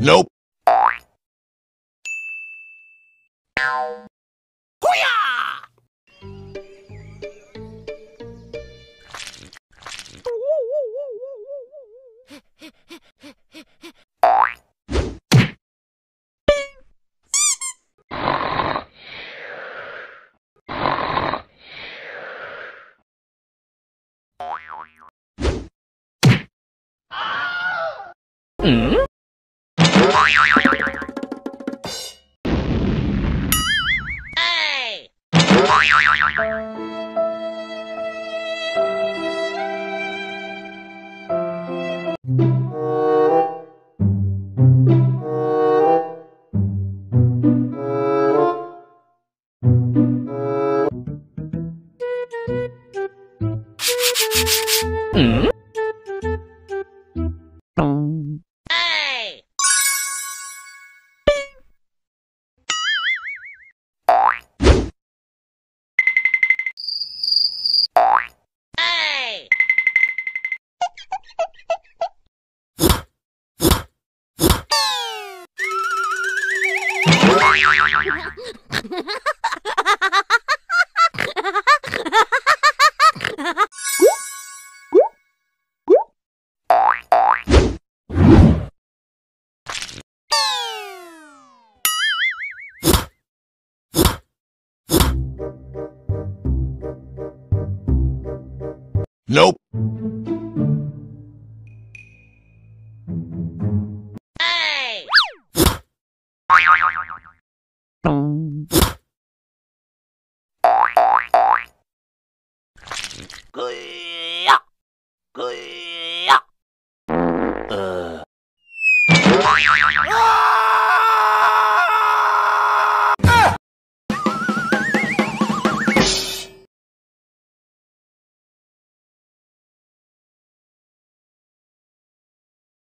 Nope. Mm-hmm. Nope. Hey! ぐいややう